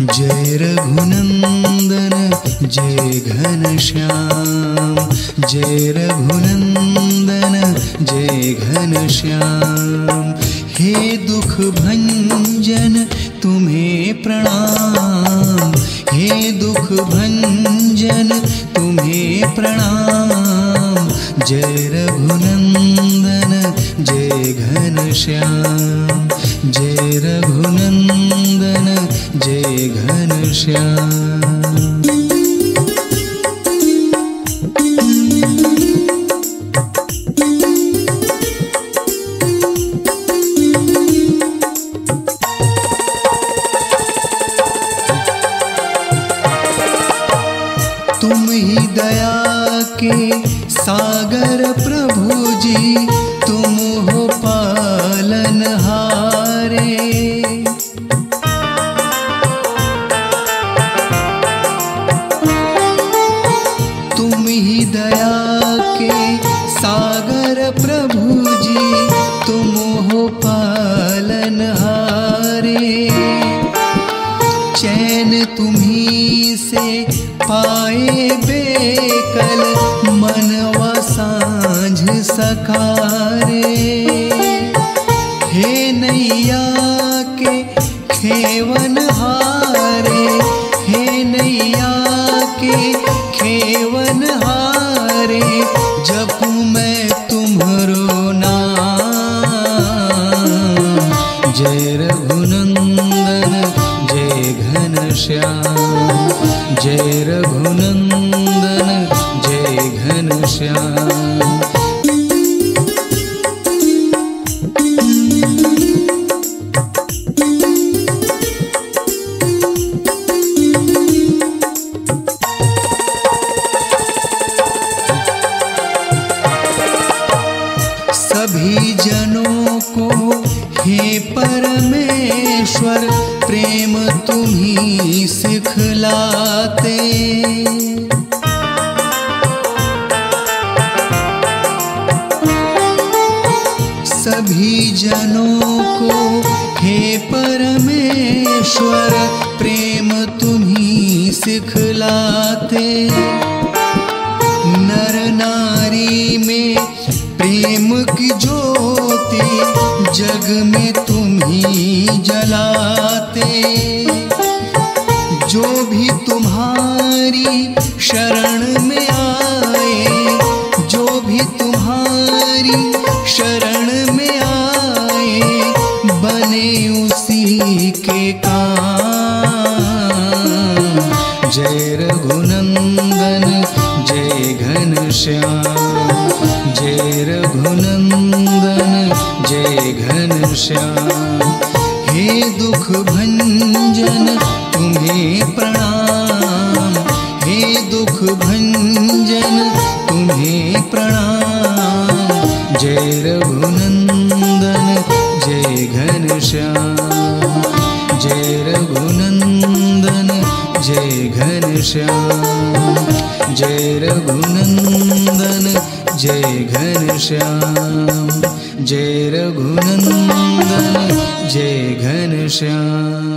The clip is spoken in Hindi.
रघुनंदन, जय घनश्याम जय रघुनंदन, जय घनश्याम हे दुख भंजन, तुम्हें प्रणाम। हे दुख भंजन, तुम्हें प्रणाम। जय रघुनंदन, जय घनश्याम जय रघुनंदन जय घनश्याम तुम ही दया के सागर प्रभु जी तुम पालन हारे। चैन तुम्ही से पाए बेकल, मनवा साँझ सखारे। हे नैया के खेवन हारे, हे नैया के खेवन हारे जब मैं जय रघुनंदन जय घनश्याम तुम्ही सिखलाते। सभी जनों को हे परमेश्वर, प्रेम तुम्ही सिखलाते। नर नारी में प्रेम की ज्योति जग में तुम ही के काम। जय रघुनंदन, जय घनश्याम जय रघुनंदन, जय घनश्याम हे दुख भंजन, तुम्हें प्रणाम। हे दुख भंजन, तुम्हें प्रणाम। जय रघुनंदन, जय घनश्याम घनश्याम जय रघुनंदन जय घनश्याम जय रघुनंदन जय घनश्याम